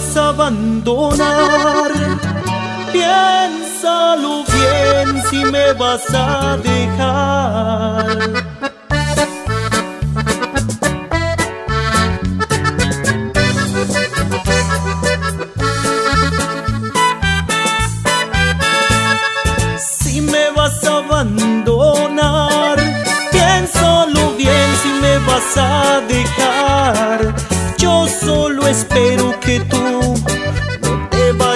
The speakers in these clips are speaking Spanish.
vas a abandonar, piénsalo bien si me vas a dejar. Si me vas a abandonar, piénsalo bien si me vas a dejar. Yo solo espero que tú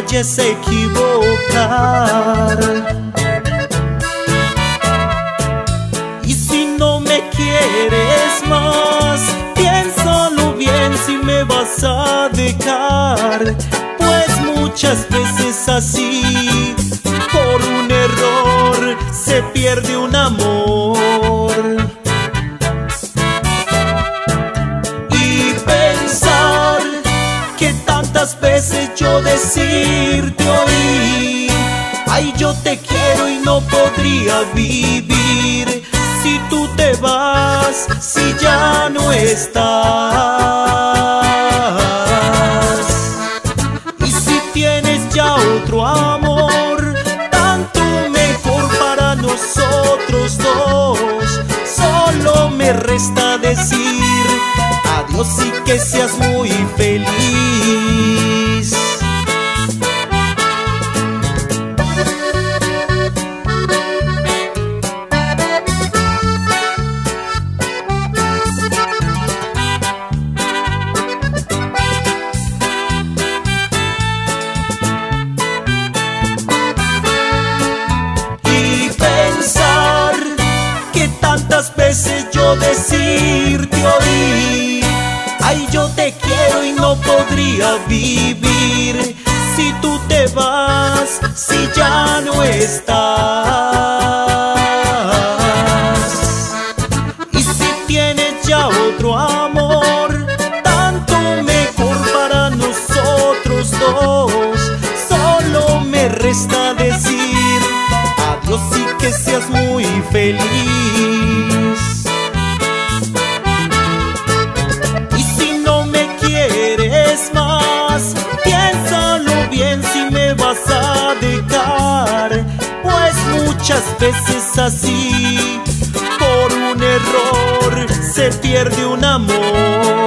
vayas equivocar. Y si no me quieres más, piénsalo bien si me vas a dejar. Pues muchas veces así, por un error, se pierde un amor. Decirte oí, ay yo te quiero y no podría vivir si tú te vas, si ya no estás. Y si tienes ya otro amor, tanto mejor para nosotros dos. Solo me resta decir adiós y que seas muy feliz. Tantas veces yo decirte oí, ay yo te quiero y no podría vivir si tú te vas, si ya no estás. Y si tienes ya otro amor, tanto mejor para nosotros dos. Solo me resta decir adiós y que seas muy feliz. Muchas veces así, por un error, se pierde un amor.